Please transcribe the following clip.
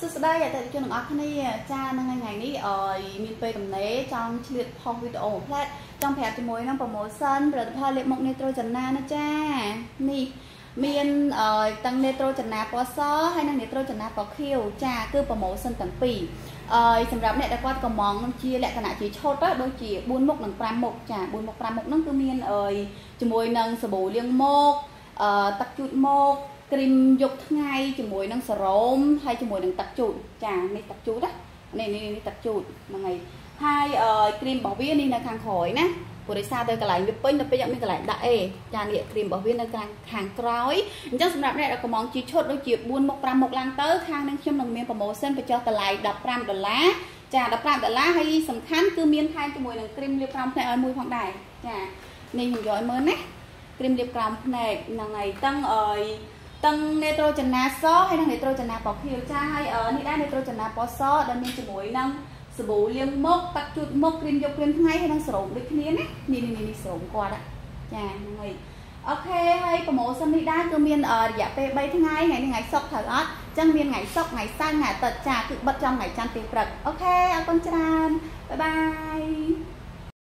សួស្តីអតិថិជនទាំងអស់គ្នាចានៅថ្ងៃនេះអឺមានពេលកំណេចង់ឆ្លៀតផុសវីដេអូមួយផ្លែតចង់ប្រាប់ជាមួយនឹង promotion ផលិតផលលាបមុខនេត្រូចនាណាចានេះមានអឺទាំងនេត្រូចនាពណ៌សហើយនិងនេត្រូចនាពណ៌ខៀវចាគឺ promotion ទាំងពីរអឺសម្រាប់អ្នកដែលគាត់កំងជាលក្ខណៈជាឈុតទៅដូចជា4មុខនិង5មុខចា4មុខ5មុខហ្នឹងគឺមានអឺជាមួយនឹងសាប៊ូលាងមុខអឺទឹកជូតមុខ គ្រីមយកថ្ងៃជាមួយនឹងសរ៉ូមហើយជាមួយនឹងទឹកជូតចានេះទឹកជូតណានេះនេះទឹកជូតហ្នឹងហើយហើយអឺគ្រីមរបស់វានេះនៅខាងក្រោយណាព្រោះដោយសារទៅកន្លែងវាពេញទៅពេញអត់មានកន្លែងដាក់អេចានេះគ្រីមរបស់វានៅខាងខាងក្រោយអញ្ចឹងសម្រាប់អ្នកដែលកំងជាឈុតដូចជា4មុខ5មុខឡើងទៅខាងនឹងខ្ញុំនឹងមានប្រូម៉ូសិនបញ្ចុះតម្លៃ15ដុល្លារចា15ដុល្លារហើយសំខាន់គឺមានថែមជាមួយនឹងគ្រីមលាបក្រោមភ្នែកឲ្យមួយផងដែរចានេះខ្ញុំយកឲ្យមើលណាគ្រីមលាបក្រោមភ្នែកហ្នឹងហើយតឹងអើយ ទាំងនេត្រូចនាសហើយនិងនេត្រូចនាពណ៌ខៀវចាហើយនេះដែរនេត្រូចនាពណ៌សដែលមានជាមួយនឹងសាប៊ូលាងមុខទឹកជូតមុខគ្រីមយកគ្រីមថ្ងៃហើយនិងស្រោមដូចគ្នាណានេះនេះនេះស្រោមគាត់ចាហ្នឹងហើយអូខេហើយប្រូម៉ូសិននេះដែរគឺមានរយៈពេល3ថ្ងៃថ្ងៃនេះថ្ងៃសុក្រត្រូវអត់អញ្ចឹងមានថ្ងៃសុក្រថ្ងៃសៅរ៍ថ្ងៃអាទិត្យចាគឺបិទចំថ្ងៃច័ន្ទពេលព្រឹកអូខេអរគុណច្រើនបាយបាយ